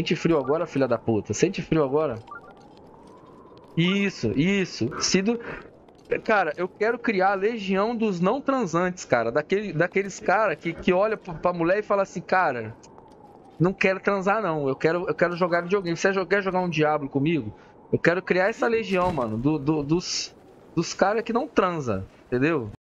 Sente frio agora, filha da puta. Sente frio agora. Isso, isso. Sido. Cara, eu quero criar a legião dos não transantes, cara. Daquele, daqueles caras que, que olha pra mulher e fala assim, cara, não quero transar, não. Eu quero, eu quero jogar videogame. Você quer jogar um diabo comigo? Eu quero criar essa legião, mano, do, do, dos, dos caras que não transa, entendeu?